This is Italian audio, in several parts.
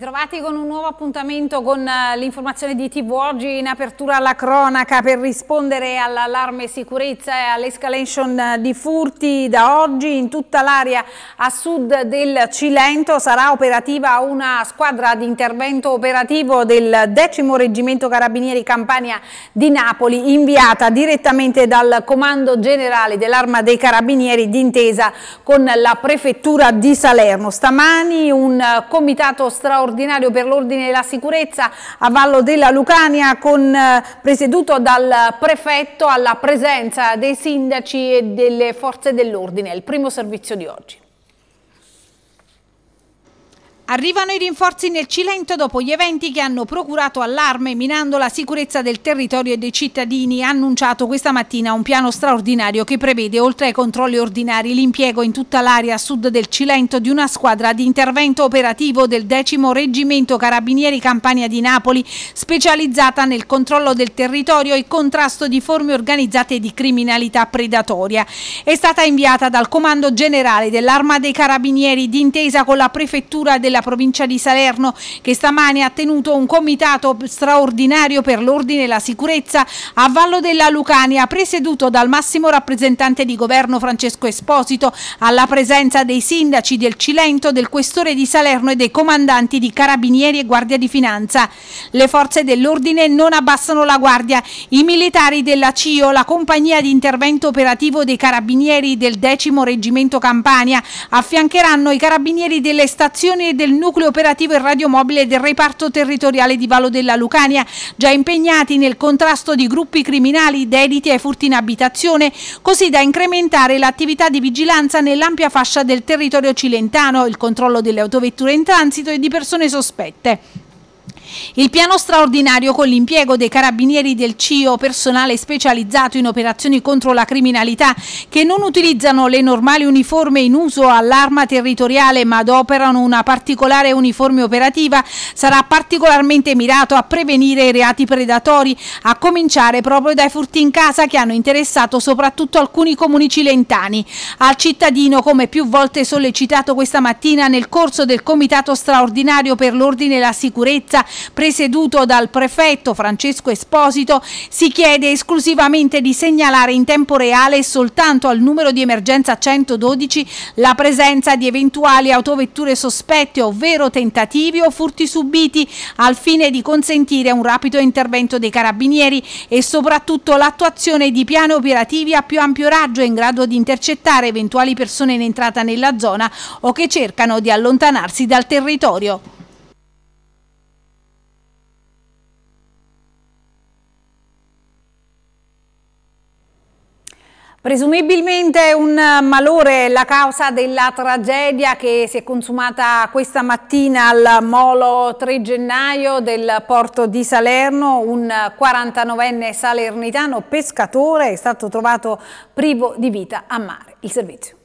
Ritrovati con un nuovo appuntamento con eh, l'informazione di TV oggi in apertura alla cronaca per rispondere all'allarme sicurezza e all'escalation eh, di furti. Da oggi in tutta l'area a sud del Cilento sarà operativa una squadra di intervento operativo del decimo reggimento carabinieri Campania di Napoli inviata direttamente dal comando generale dell'arma dei carabinieri d'intesa con la prefettura di Salerno. Stamani un comitato straordinario straordinario per l'ordine e la sicurezza a Vallo della Lucania con, eh, presieduto dal prefetto alla presenza dei sindaci e delle forze dell'ordine, il primo servizio di oggi. Arrivano i rinforzi nel Cilento dopo gli eventi che hanno procurato allarme minando la sicurezza del territorio e dei cittadini. Ha annunciato questa mattina un piano straordinario che prevede, oltre ai controlli ordinari, l'impiego in tutta l'area sud del Cilento di una squadra di intervento operativo del decimo Reggimento Carabinieri Campania di Napoli, specializzata nel controllo del territorio e contrasto di forme organizzate di criminalità predatoria. È stata inviata dal Comando Generale dell'Arma dei Carabinieri d'intesa con la Prefettura della della provincia di Salerno che stamani ha tenuto un comitato straordinario per l'ordine e la sicurezza a Vallo della Lucania presieduto dal massimo rappresentante di governo Francesco Esposito alla presenza dei sindaci del Cilento, del questore di Salerno e dei comandanti di Carabinieri e Guardia di Finanza. Le forze dell'ordine non abbassano la guardia. I militari della CIO, la compagnia di intervento operativo dei Carabinieri del decimo Reggimento Campania, affiancheranno i Carabinieri delle stazioni e del del nucleo operativo e radiomobile del reparto territoriale di Vallo della Lucania, già impegnati nel contrasto di gruppi criminali dediti ai furti in abitazione, così da incrementare l'attività di vigilanza nell'ampia fascia del territorio cilentano, il controllo delle autovetture in transito e di persone sospette. Il piano straordinario con l'impiego dei carabinieri del CIO, personale specializzato in operazioni contro la criminalità, che non utilizzano le normali uniforme in uso all'arma territoriale ma adoperano una particolare uniforme operativa, sarà particolarmente mirato a prevenire i reati predatori, a cominciare proprio dai furti in casa che hanno interessato soprattutto alcuni comuni cilentani. Al cittadino, come più volte sollecitato questa mattina nel corso del comitato straordinario per l'ordine e la sicurezza, presieduto dal prefetto Francesco Esposito, si chiede esclusivamente di segnalare in tempo reale soltanto al numero di emergenza 112 la presenza di eventuali autovetture sospette ovvero tentativi o furti subiti al fine di consentire un rapido intervento dei carabinieri e soprattutto l'attuazione di piani operativi a più ampio raggio in grado di intercettare eventuali persone in entrata nella zona o che cercano di allontanarsi dal territorio. Presumibilmente un malore la causa della tragedia che si è consumata questa mattina al Molo 3 gennaio del porto di Salerno. Un 49enne salernitano pescatore è stato trovato privo di vita a mare. Il servizio.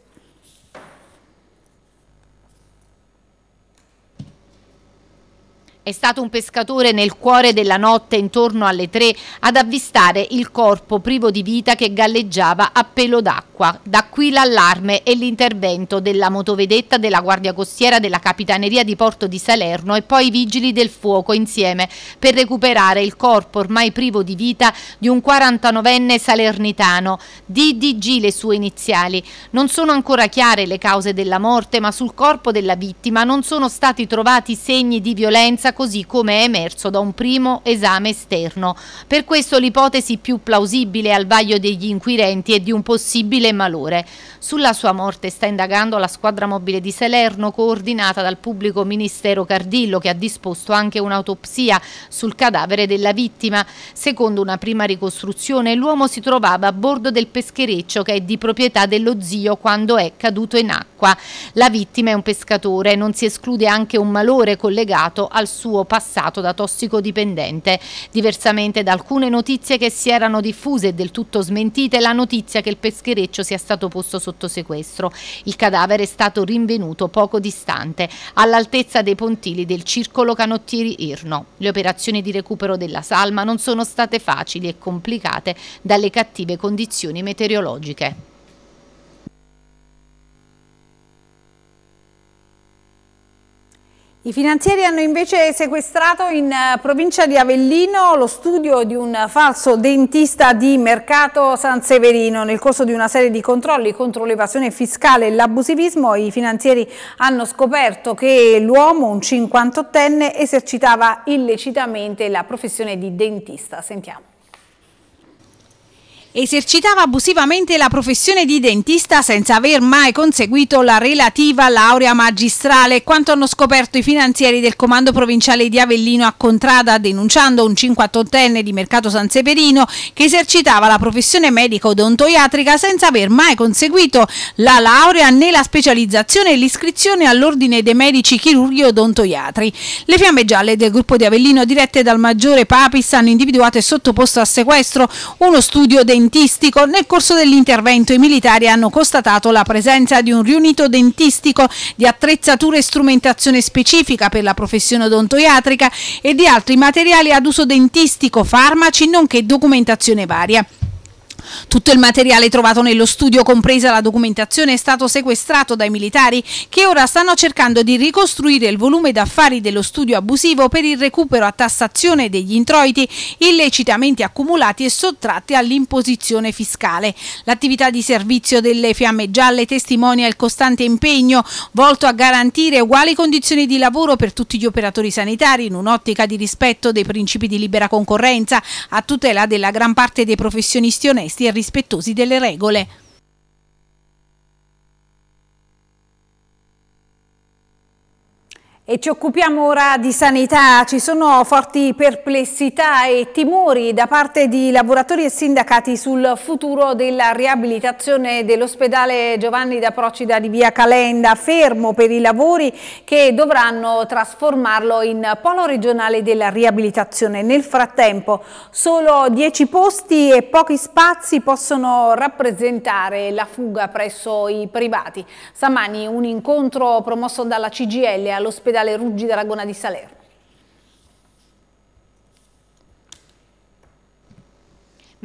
È stato un pescatore nel cuore della notte intorno alle tre ad avvistare il corpo privo di vita che galleggiava a pelo d'acqua. Da qui l'allarme e l'intervento della motovedetta della Guardia Costiera della Capitaneria di Porto di Salerno e poi i vigili del fuoco insieme per recuperare il corpo ormai privo di vita di un 49enne salernitano. DDG le sue iniziali. Non sono ancora chiare le cause della morte ma sul corpo della vittima non sono stati trovati segni di violenza così come è emerso da un primo esame esterno. Per questo l'ipotesi più plausibile al vaglio degli inquirenti è di un possibile malore. Sulla sua morte sta indagando la squadra mobile di Salerno coordinata dal pubblico ministero Cardillo che ha disposto anche un'autopsia sul cadavere della vittima. Secondo una prima ricostruzione l'uomo si trovava a bordo del peschereccio che è di proprietà dello zio quando è caduto in acqua. La vittima è un pescatore, non si esclude anche un malore collegato al suo passato da tossicodipendente. Diversamente da alcune notizie che si erano diffuse e del tutto smentite, la notizia che il peschereccio sia stato posto sotto sequestro. Il cadavere è stato rinvenuto poco distante, all'altezza dei pontili del circolo canottieri Irno. Le operazioni di recupero della salma non sono state facili e complicate dalle cattive condizioni meteorologiche. I finanzieri hanno invece sequestrato in eh, provincia di Avellino lo studio di un falso dentista di Mercato San Severino. Nel corso di una serie di controlli contro l'evasione fiscale e l'abusivismo i finanzieri hanno scoperto che l'uomo, un 58enne, esercitava illecitamente la professione di dentista. Sentiamo esercitava abusivamente la professione di dentista senza aver mai conseguito la relativa laurea magistrale, quanto hanno scoperto i finanzieri del comando provinciale di Avellino a Contrada, denunciando un 58enne di Mercato San Severino che esercitava la professione medico-odontoiatrica senza aver mai conseguito la laurea né la specializzazione e l'iscrizione all'ordine dei medici chirurghi odontoiatri. Le fiamme gialle del gruppo di Avellino dirette dal maggiore Papis hanno individuato e sottoposto a sequestro uno studio dentista dentistico. Nel corso dell'intervento i militari hanno constatato la presenza di un riunito dentistico di attrezzature e strumentazione specifica per la professione odontoiatrica e di altri materiali ad uso dentistico, farmaci, nonché documentazione varia. Tutto il materiale trovato nello studio, compresa la documentazione, è stato sequestrato dai militari che ora stanno cercando di ricostruire il volume d'affari dello studio abusivo per il recupero a tassazione degli introiti illecitamente accumulati e sottratti all'imposizione fiscale. L'attività di servizio delle Fiamme Gialle testimonia il costante impegno volto a garantire uguali condizioni di lavoro per tutti gli operatori sanitari in un'ottica di rispetto dei principi di libera concorrenza a tutela della gran parte dei professionisti onesti e rispettosi delle regole. E ci occupiamo ora di sanità, ci sono forti perplessità e timori da parte di lavoratori e sindacati sul futuro della riabilitazione dell'ospedale Giovanni da Procida di via Calenda, fermo per i lavori che dovranno trasformarlo in polo regionale della riabilitazione. Nel frattempo solo 10 posti e pochi spazi possono rappresentare la fuga presso i privati. Stamani un incontro promosso dalla CGL all'ospedale all'ospedale Ruggi d'Aragona di Salerno.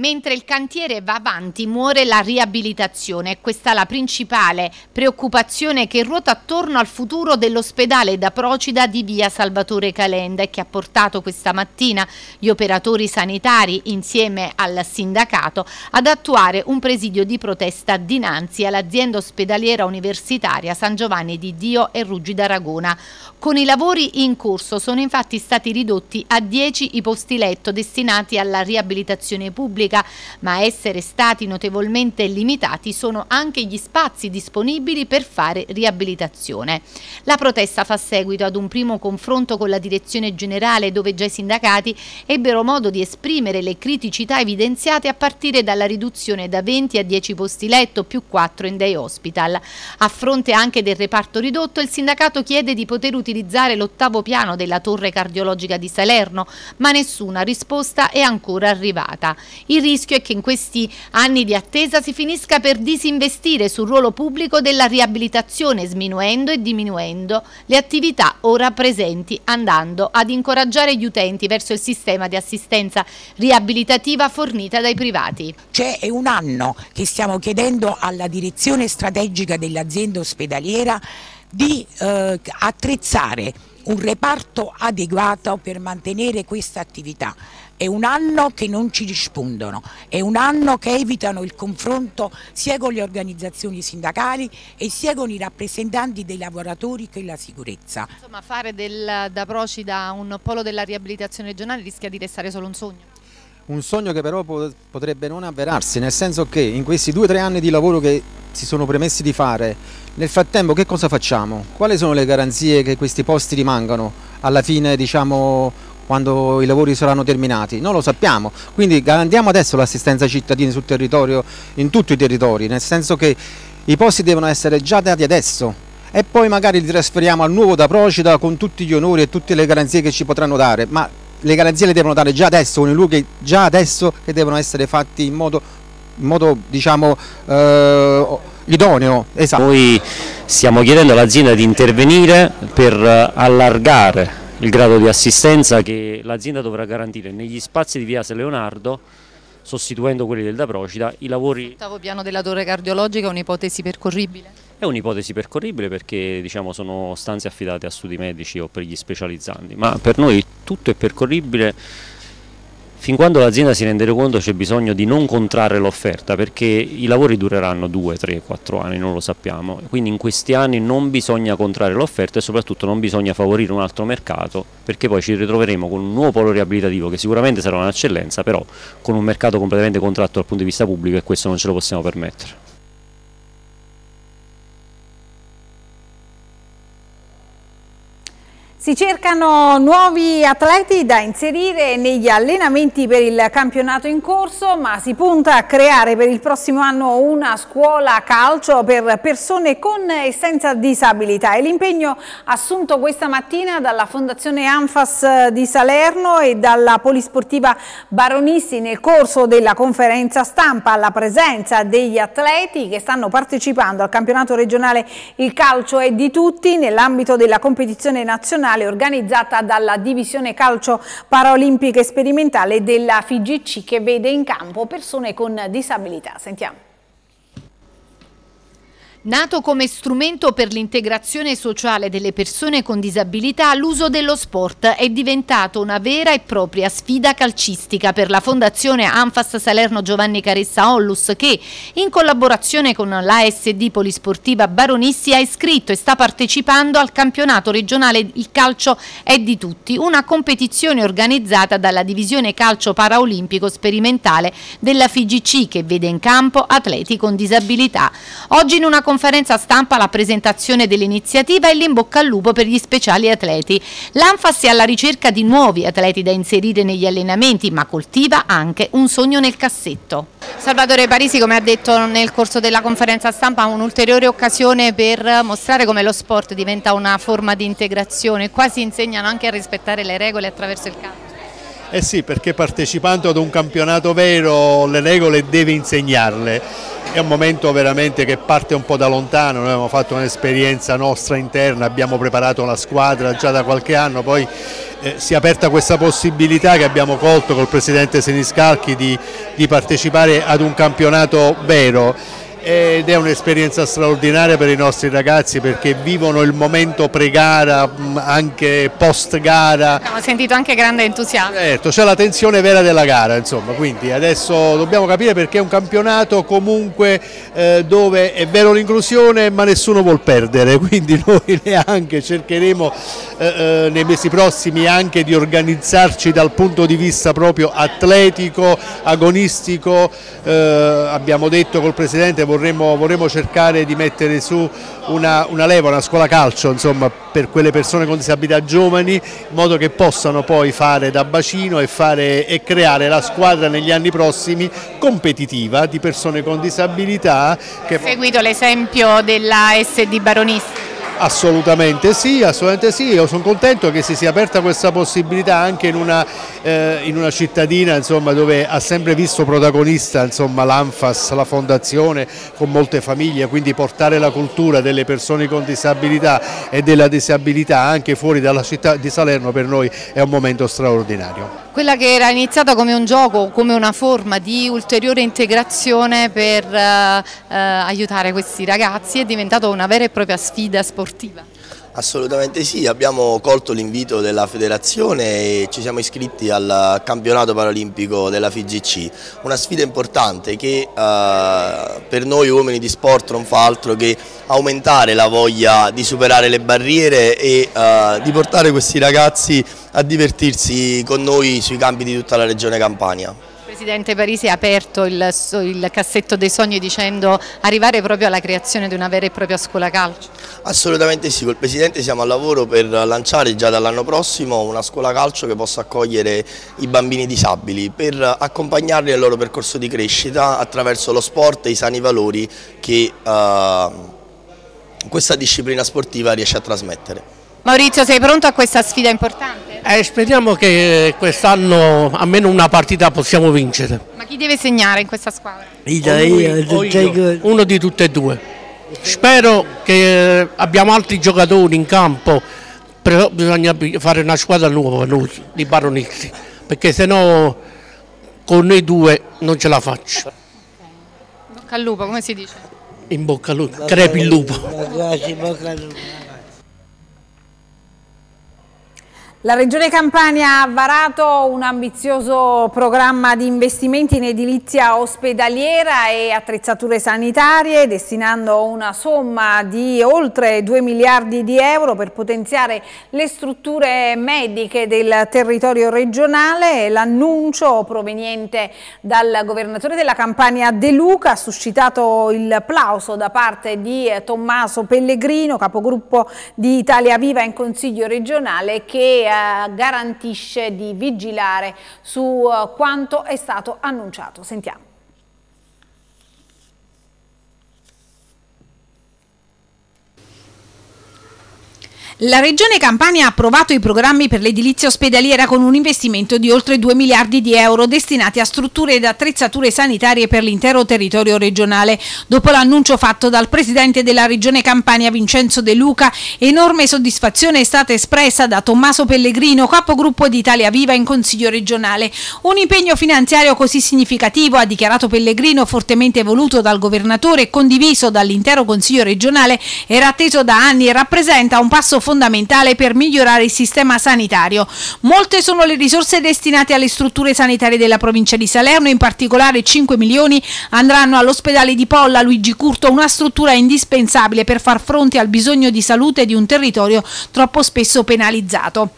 Mentre il cantiere va avanti muore la riabilitazione. Questa è la principale preoccupazione che ruota attorno al futuro dell'ospedale da Procida di via Salvatore Calenda e che ha portato questa mattina gli operatori sanitari insieme al sindacato ad attuare un presidio di protesta dinanzi all'azienda ospedaliera universitaria San Giovanni di Dio e Ruggi d'Aragona. Con i lavori in corso sono infatti stati ridotti a 10 i posti letto destinati alla riabilitazione pubblica pubblica, ma essere stati notevolmente limitati sono anche gli spazi disponibili per fare riabilitazione. La protesta fa seguito ad un primo confronto con la direzione generale dove già i sindacati ebbero modo di esprimere le criticità evidenziate a partire dalla riduzione da 20 a 10 posti letto più 4 in day hospital. A fronte anche del reparto ridotto, il sindacato chiede di poter utilizzare l'ottavo piano della torre cardiologica di Salerno, ma nessuna risposta è ancora arrivata. Il il rischio è che in questi anni di attesa si finisca per disinvestire sul ruolo pubblico della riabilitazione, sminuendo e diminuendo le attività ora presenti, andando ad incoraggiare gli utenti verso il sistema di assistenza riabilitativa fornita dai privati. C'è un anno che stiamo chiedendo alla direzione strategica dell'azienda ospedaliera di eh, attrezzare un reparto adeguato per mantenere questa attività è un anno che non ci rispondono, è un anno che evitano il confronto sia con le organizzazioni sindacali e sia con i rappresentanti dei lavoratori che la sicurezza. Insomma fare del, da Procida un polo della riabilitazione regionale rischia di restare solo un sogno? Un sogno che però potrebbe non avverarsi, nel senso che in questi due o tre anni di lavoro che si sono premessi di fare, nel frattempo che cosa facciamo? Quali sono le garanzie che questi posti rimangano alla fine diciamo quando i lavori saranno terminati? Non lo sappiamo, quindi garantiamo adesso l'assistenza ai cittadini sul territorio, in tutti i territori, nel senso che i posti devono essere già dati adesso e poi magari li trasferiamo al nuovo da Procida con tutti gli onori e tutte le garanzie che ci potranno dare, ma le garanzie le devono dare già adesso, con i luoghi già adesso che devono essere fatti in modo, in modo diciamo, eh, idoneo. Esatto. Noi stiamo chiedendo all'azienda di intervenire per allargare il grado di assistenza che l'azienda dovrà garantire negli spazi di via San Leonardo sostituendo quelli del Da Procida, i lavori... L'ottavo piano della torre cardiologica è un'ipotesi percorribile? È un'ipotesi percorribile perché diciamo, sono stanze affidate a studi medici o per gli specializzanti, ma per noi tutto è percorribile Fin quando l'azienda si renderà conto c'è bisogno di non contrarre l'offerta perché i lavori dureranno 2, 3, 4 anni, non lo sappiamo, quindi in questi anni non bisogna contrarre l'offerta e soprattutto non bisogna favorire un altro mercato perché poi ci ritroveremo con un nuovo polo riabilitativo che sicuramente sarà un'eccellenza, però con un mercato completamente contratto dal punto di vista pubblico e questo non ce lo possiamo permettere. Si cercano nuovi atleti da inserire negli allenamenti per il campionato in corso, ma si punta a creare per il prossimo anno una scuola calcio per persone con e senza disabilità. È l'impegno assunto questa mattina dalla Fondazione Anfas di Salerno e dalla Polisportiva Baronisti nel corso della conferenza stampa alla presenza degli atleti che stanno partecipando al campionato regionale Il calcio è di tutti nell'ambito della competizione nazionale nazionale organizzata dalla Divisione Calcio Paraolimpica Sperimentale della FIGC che vede in campo persone con disabilità. Sentiamo. Nato come strumento per l'integrazione sociale delle persone con disabilità, l'uso dello sport è diventato una vera e propria sfida calcistica per la Fondazione Anfas Salerno Giovanni Caressa Ollus che, in collaborazione con l'ASD Polisportiva Baronissi, ha iscritto e sta partecipando al campionato regionale Il calcio è di tutti, una competizione organizzata dalla Divisione Calcio Paraolimpico Sperimentale della FIGC che vede in campo atleti con disabilità. Oggi in una conferenza stampa la presentazione dell'iniziativa e l'imbocca al lupo per gli speciali atleti. L'Anfas è alla ricerca di nuovi atleti da inserire negli allenamenti, ma coltiva anche un sogno nel cassetto. Salvatore Parisi, come ha detto nel corso della conferenza stampa, un'ulteriore occasione per mostrare come lo sport diventa una forma di integrazione, quasi insegnano anche a rispettare le regole attraverso il campo. Eh sì, perché partecipando ad un campionato vero le regole deve insegnarle. È un momento veramente che parte un po' da lontano, noi abbiamo fatto un'esperienza nostra interna, abbiamo preparato la squadra già da qualche anno, poi eh, si è aperta questa possibilità che abbiamo colto col Presidente Seniscalchi di, di partecipare ad un campionato vero ed è un'esperienza straordinaria per i nostri ragazzi perché vivono il momento pre-gara, mm, anche post-gara. Abbiamo sentito anche grande entusiasmo. Certo, c'è la tensione vera della gara, insomma, quindi adesso dobbiamo capire perché è un campionato comunque eh, dove è vero l'inclusione ma nessuno vuol perdere, quindi noi neanche cercheremo eh, eh, nei mesi prossimi anche di organizzarci dal punto di vista proprio atletico, agonistico, eh, abbiamo detto col Presidente vorremmo, vorremmo cercare di mettere su una, una, leva, una scuola calcio insomma, per quelle persone con disabilità giovani in modo che possano poi fare da bacino e, fare, e creare la squadra negli anni prossimi competitiva di persone con disabilità. Che... Seguito l'esempio della SD Baronisti. Assolutamente sì, assolutamente sì, io sono contento che si sia aperta questa possibilità anche in una, eh, in una cittadina insomma, dove ha sempre visto protagonista l'Anfas, la fondazione con molte famiglie, quindi portare la cultura delle persone con disabilità e della disabilità anche fuori dalla città di Salerno per noi è un momento straordinario. Quella che era iniziata come un gioco, come una forma di ulteriore integrazione per eh, eh, aiutare questi ragazzi è diventata una vera e propria sfida sportiva. Assolutamente sì, abbiamo colto l'invito della federazione e ci siamo iscritti al campionato paralimpico della FIGC, una sfida importante che eh, per noi uomini di sport non fa altro che aumentare la voglia di superare le barriere e eh, di portare questi ragazzi a divertirsi con noi sui campi di tutta la regione Campania. Il Presidente Parisi ha aperto il, il, cassetto dei sogni dicendo arrivare proprio alla creazione di una vera e propria scuola calcio. Assolutamente sì, col Presidente siamo al lavoro per lanciare già dall'anno prossimo una scuola calcio che possa accogliere i bambini disabili per accompagnarli nel loro percorso di crescita attraverso lo sport e i sani valori che uh, questa disciplina sportiva riesce a trasmettere. Maurizio, sei pronto a questa sfida importante? Eh, speriamo che quest'anno almeno una partita possiamo vincere. Ma chi deve segnare in questa squadra? Io, io, io, uno di tutte e due. Spero che abbiamo altri giocatori in campo, però bisogna fare una squadra nuova noi, di baronisti, perché se no con noi due non ce la faccio. Bocca al lupo, come si dice? In bocca al lupo, crepi il lupo. Grazie, bocca al lupo. La Regione Campania ha varato un ambizioso programma di investimenti in edilizia ospedaliera e attrezzature sanitarie destinando una somma di oltre 2 miliardi di euro per potenziare le strutture mediche del territorio regionale. L'annuncio proveniente dal governatore della Campania De Luca ha suscitato il plauso da parte di Tommaso Pellegrino, capogruppo di Italia Viva in Consiglio regionale che garantisce di vigilare su eh, quanto è stato annunciato. Sentiamo. La Regione Campania ha approvato i programmi per l'edilizia ospedaliera con un investimento di oltre 2 miliardi di euro destinati a strutture ed attrezzature sanitarie per l'intero territorio regionale. Dopo l'annuncio fatto dal Presidente della Regione Campania Vincenzo De Luca, enorme soddisfazione è stata espressa da Tommaso Pellegrino, capogruppo di Italia Viva in Consiglio regionale. Un impegno finanziario così significativo, ha dichiarato Pellegrino, fortemente voluto dal Governatore e condiviso dall'intero Consiglio regionale, era atteso da anni e rappresenta un passo fondamentale fondamentale per migliorare il sistema sanitario. Molte sono le risorse destinate alle strutture sanitarie della provincia di Salerno, in particolare 5 milioni andranno all'ospedale di Polla Luigi Curto, una struttura indispensabile per far fronte al bisogno di salute di un territorio troppo spesso penalizzato.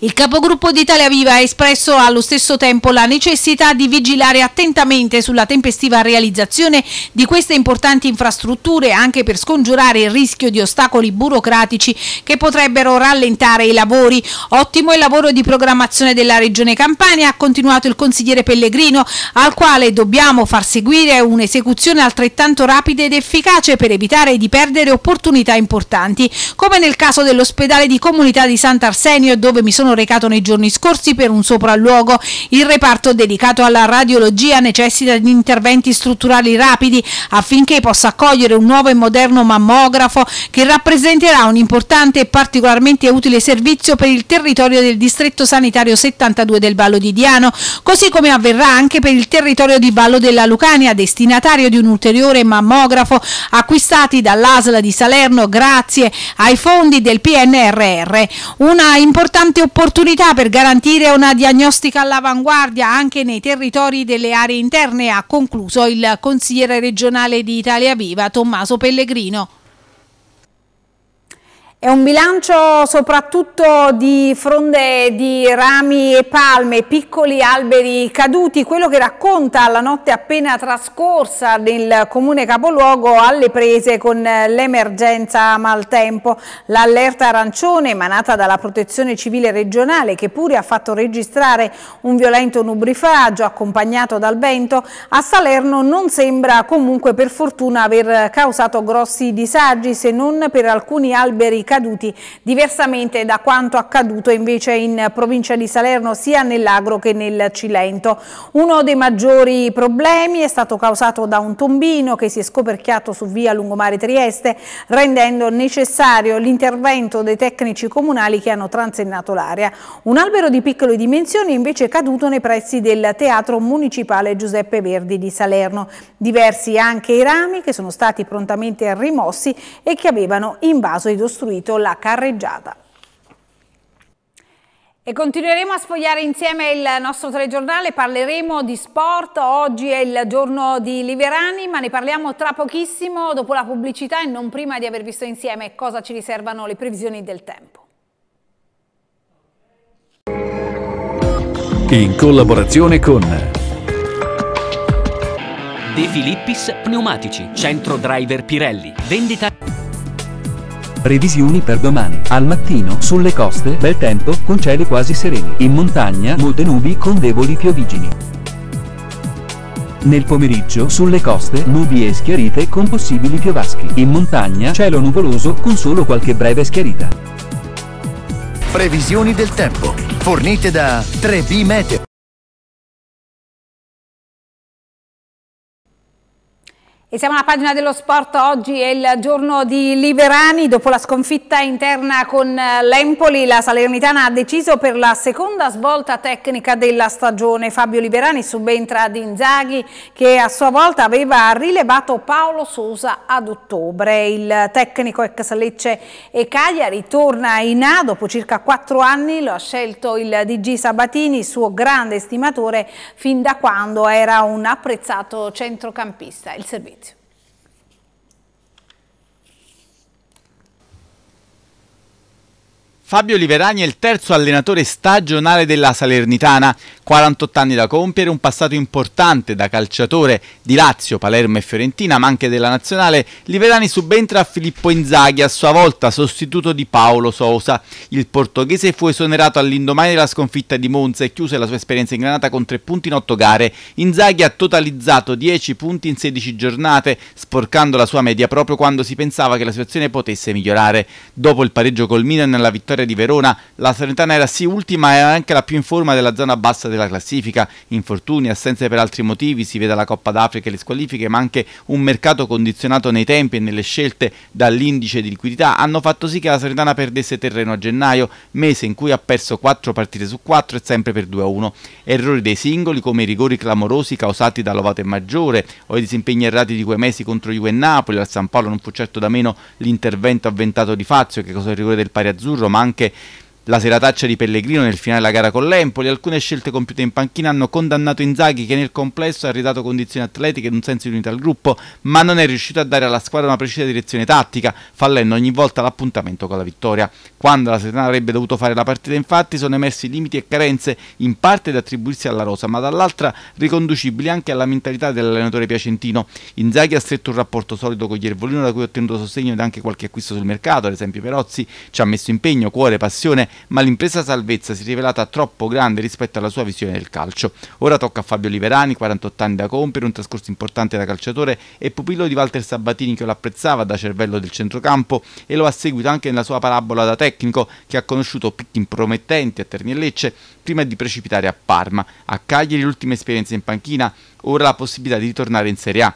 Il capogruppo di Italia Viva ha espresso allo stesso tempo la necessità di vigilare attentamente sulla tempestiva realizzazione di queste importanti infrastrutture anche per scongiurare il rischio di ostacoli burocratici che potrebbero rallentare i lavori. Ottimo il lavoro di programmazione della Regione Campania, ha continuato il consigliere Pellegrino, al quale dobbiamo far seguire un'esecuzione altrettanto rapida ed efficace per evitare di perdere opportunità importanti, come nel caso dell'ospedale di comunità di Sant'Arsenio dove mi sono sono recato nei giorni scorsi per un sopralluogo. Il reparto dedicato alla radiologia necessita di interventi strutturali rapidi affinché possa accogliere un nuovo e moderno mammografo che rappresenterà un importante e particolarmente utile servizio per il territorio del distretto sanitario 72 del Vallo di Diano, così come avverrà anche per il territorio di Vallo della Lucania, destinatario di un ulteriore mammografo acquistati dall'ASL di Salerno grazie ai fondi del PNRR. Una importante opportunità opportunità per garantire una diagnostica all'avanguardia anche nei territori delle aree interne, ha concluso il consigliere regionale di Italia Viva Tommaso Pellegrino. È un bilancio soprattutto di fronde di rami e palme, piccoli alberi caduti, quello che racconta la notte appena trascorsa nel comune capoluogo alle prese con l'emergenza maltempo. L'allerta arancione emanata dalla protezione civile regionale che pure ha fatto registrare un violento nubrifaggio accompagnato dal vento a Salerno non sembra comunque per fortuna aver causato grossi disagi se non per alcuni alberi caduti, diversamente da quanto accaduto invece in provincia di Salerno sia nell'Agro che nel Cilento. Uno dei maggiori problemi è stato causato da un tombino che si è scoperchiato su via Lungomare Trieste, rendendo necessario l'intervento dei tecnici comunali che hanno transennato l'area. Un albero di piccole dimensioni invece è caduto nei pressi del Teatro Municipale Giuseppe Verdi di Salerno. Diversi anche i rami che sono stati prontamente rimossi e che avevano invaso ed ostruito seguito la carreggiata. E continueremo a sfogliare insieme il nostro telegiornale, parleremo di sport, oggi è il giorno di Liverani, ma ne parliamo tra pochissimo dopo la pubblicità e non prima di aver visto insieme cosa ci riservano le previsioni del tempo. In collaborazione con De Filippis Pneumatici, Centro Driver Pirelli, vendita... Previsioni per domani. Al mattino, sulle coste, bel tempo, con cieli quasi sereni. In montagna, molte nubi con deboli piovigini. Nel pomeriggio, sulle coste, nubi e schiarite con possibili piovaschi. In montagna, cielo nuvoloso con solo qualche breve schiarita. Previsioni del tempo, fornite da 3B Meteo. E siamo alla pagina dello sport, oggi è il giorno di Liverani, dopo la sconfitta interna con eh, l'Empoli la Salernitana ha deciso per la seconda svolta tecnica della stagione. Fabio Liverani subentra ad Inzaghi che a sua volta aveva rilevato Paolo Sosa ad ottobre. Il tecnico ex Lecce e Cagliari torna in A dopo circa quattro anni, lo ha scelto il DG Sabatini, suo grande estimatore fin da quando era un apprezzato centrocampista. Il servizio. Fabio Liverani è il terzo allenatore stagionale della Salernitana, 48 anni da compiere, un passato importante da calciatore di Lazio, Palermo e Fiorentina, ma anche della nazionale. Liverani subentra a Filippo Inzaghi, a sua volta sostituto di Paolo Sousa. Il portoghese fu esonerato all'indomani della sconfitta di Monza e chiuse la sua esperienza in Granata con 3 punti in 8 gare. Inzaghi ha totalizzato 10 punti in 16 giornate, sporcando la sua media proprio quando si pensava che la situazione potesse migliorare. Dopo il pareggio col Milan nella vittoria vittoria di Verona, la Salernitana era sì ultima e anche la più in forma della zona bassa della classifica. Infortuni, assenze per altri motivi, si vede la Coppa d'Africa e le squalifiche, ma anche un mercato condizionato nei tempi e nelle scelte dall'indice di liquidità hanno fatto sì che la Salernitana perdesse terreno a gennaio, mese in cui ha perso 4 partite su 4 e sempre per 2-1. Errori dei singoli come i rigori clamorosi causati da Lovato e Maggiore o i disimpegni errati di quei mesi contro Juve e Napoli, al San Paolo non fu certo da meno l'intervento avventato di Fazio che causò il rigore del pari azzurro, ma anche la serataccia di Pellegrino nel finale della gara con l'Empoli, alcune scelte compiute in panchina hanno condannato Inzaghi che nel complesso ha ridato condizioni atletiche ed un senso di unità al gruppo, ma non è riuscito a dare alla squadra una precisa direzione tattica, fallendo ogni volta l'appuntamento con la vittoria. Quando la Serena avrebbe dovuto fare la partita infatti sono emersi limiti e carenze, in parte da attribuirsi alla rosa, ma dall'altra riconducibili anche alla mentalità dell'allenatore piacentino. Inzaghi ha stretto un rapporto solido con gli Ervolino da cui ha ottenuto sostegno ed anche qualche acquisto sul mercato, ad esempio Perozzi ci ha messo impegno, cuore, passione ma l'impresa salvezza si è rivelata troppo grande rispetto alla sua visione del calcio. Ora tocca a Fabio Liverani, 48 anni da compiere, un trascorso importante da calciatore e pupillo di Walter Sabatini che lo apprezzava da cervello del centrocampo e lo ha seguito anche nella sua parabola da tecnico che ha conosciuto picchi impromettenti a Terni e Lecce prima di precipitare a Parma. A Cagliari l'ultima esperienza in panchina, ora la possibilità di ritornare in Serie A.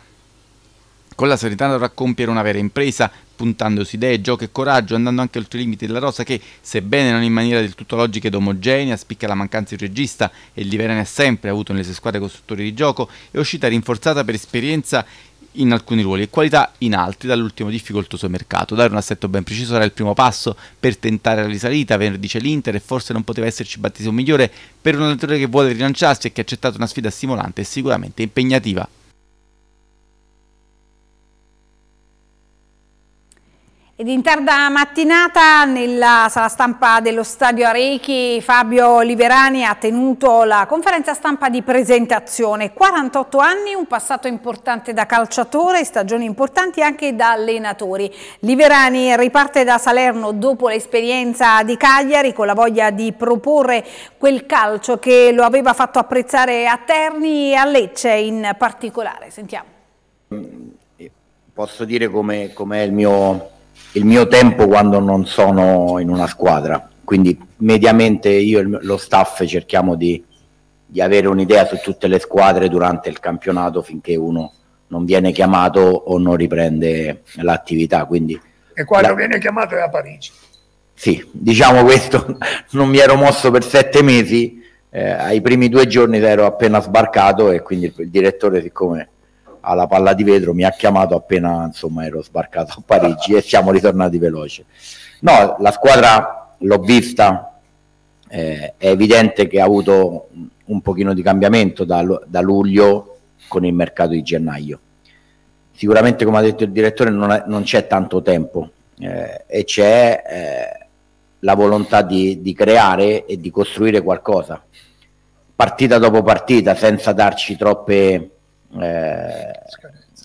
Con la Salernitana dovrà compiere una vera impresa, puntandosi idee, gioco e coraggio, andando anche oltre i limiti della rosa che, sebbene non in maniera del tutto logica ed omogenea, spicca la mancanza di regista e Liverani ha sempre avuto nelle sue squadre costruttori di gioco, è uscita rinforzata per esperienza in alcuni ruoli e qualità in altri dall'ultimo difficoltoso mercato. Dare un assetto ben preciso era il primo passo per tentare la risalita, venerdì c'è l'Inter e forse non poteva esserci battesimo migliore per un allenatore che vuole rilanciarsi e che ha accettato una sfida stimolante e sicuramente impegnativa. Ed in tarda mattinata nella sala stampa dello stadio Arechi Fabio Liverani ha tenuto la conferenza stampa di presentazione. 48 anni, un passato importante da calciatore, stagioni importanti anche da allenatori. Liverani riparte da Salerno dopo l'esperienza di Cagliari con la voglia di proporre quel calcio che lo aveva fatto apprezzare a Terni e a Lecce in particolare. Sentiamo. Posso dire come com è il mio il mio tempo quando non sono in una squadra. Quindi mediamente io e lo staff cerchiamo di, di avere un'idea su tutte le squadre durante il campionato finché uno non viene chiamato o non riprende l'attività. Quindi, e quando la... viene chiamato è a Parigi. Sì, diciamo questo, non mi ero mosso per sette mesi, eh, ai primi due giorni ero appena sbarcato e quindi il, il direttore siccome alla palla di vetro mi ha chiamato appena insomma, ero sbarcato a Parigi e siamo ritornati veloci. No, la squadra l'ho vista, eh, è evidente che ha avuto un pochino di cambiamento da, da, luglio con il mercato di gennaio. Sicuramente, come ha detto il direttore, non, è, non c'è tanto tempo eh, e c'è eh, la volontà di, di creare e di costruire qualcosa, partita dopo partita, senza darci troppe eh,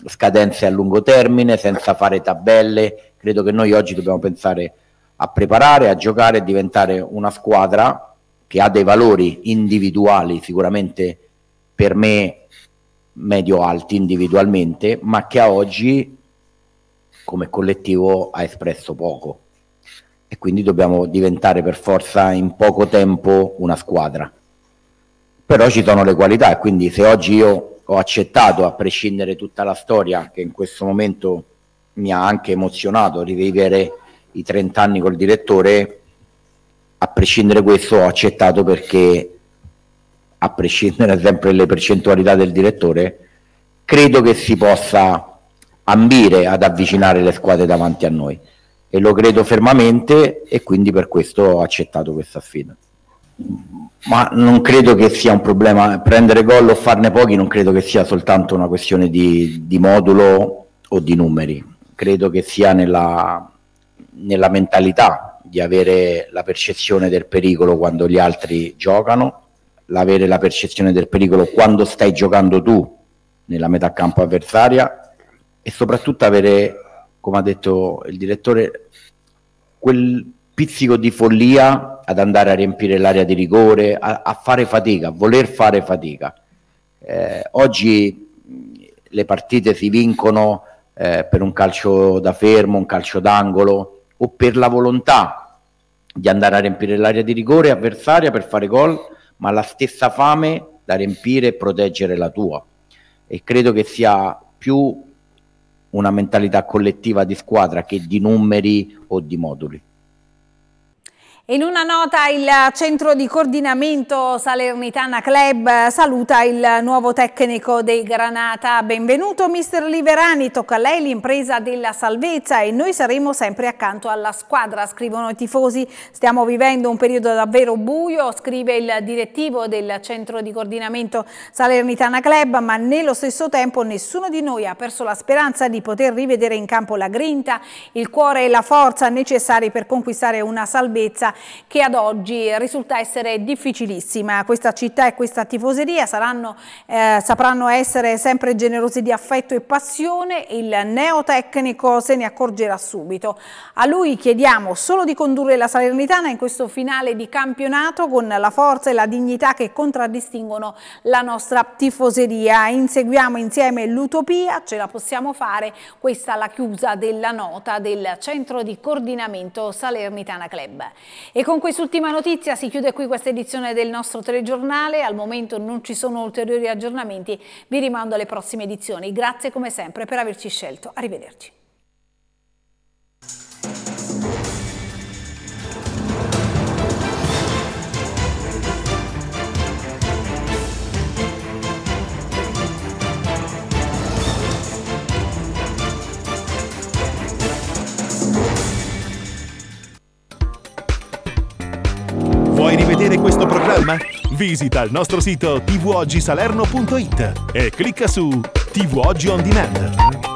scadenze a lungo termine, senza fare tabelle. Credo che noi oggi dobbiamo pensare a preparare, a giocare, a diventare una squadra che ha dei valori individuali sicuramente per me medio alti individualmente, ma che a oggi come collettivo ha espresso poco e quindi dobbiamo diventare per forza in poco tempo una squadra però ci sono le qualità e quindi se oggi io ho accettato, a prescindere tutta la storia che in questo momento mi ha anche emozionato rivivere i 30 anni col direttore, a prescindere questo ho accettato perché a prescindere sempre dalle percentualità del direttore, credo che si possa ambire ad avvicinare le squadre davanti a noi e lo credo fermamente e quindi per questo ho accettato questa sfida. Ma non credo che sia un problema, prendere gol o farne pochi non credo che sia soltanto una questione di, di modulo o di numeri, credo che sia nella, nella mentalità di avere la percezione del pericolo quando gli altri giocano, l'avere la percezione del pericolo quando stai giocando tu nella metà campo avversaria e soprattutto avere, come ha detto il direttore, quel pizzico di follia ad andare a riempire l'area di rigore, a, a fare fatica, a voler fare fatica. Eh, oggi le partite si vincono eh, per un calcio da fermo, un calcio d'angolo o per la volontà di andare a riempire l'area di rigore avversaria per fare gol, ma la stessa fame da riempire e proteggere la tua. E credo che sia più una mentalità collettiva di squadra che di numeri o di moduli. In una nota il centro di coordinamento Salernitana Club saluta il nuovo tecnico dei Granata. Benvenuto mister Liverani, tocca a lei l'impresa della salvezza e noi saremo sempre accanto alla squadra, scrivono i tifosi. Stiamo vivendo un periodo davvero buio, scrive il direttivo del centro di coordinamento Salernitana Club, ma nello stesso tempo nessuno di noi ha perso la speranza di poter rivedere in campo la grinta, il cuore e la forza necessari per conquistare una salvezza che ad oggi risulta essere difficilissima. Questa città e questa tifoseria saranno, eh, sapranno essere sempre generosi di affetto e passione il neotecnico se ne accorgerà subito. A lui chiediamo solo di condurre la Salernitana in questo finale di campionato con la forza e la dignità che contraddistinguono la nostra tifoseria. Inseguiamo insieme l'utopia, ce la possiamo fare, questa è la chiusa della nota del centro di coordinamento Salernitana Club. E con quest'ultima notizia si chiude qui questa edizione del nostro telegiornale. Al momento non ci sono ulteriori aggiornamenti, vi rimando alle prossime edizioni. Grazie come sempre per averci scelto. Arrivederci. Vuoi rivedere questo programma? Visita il nostro sito tvoggisalerno.it e clicca su TV Oggi On Demand.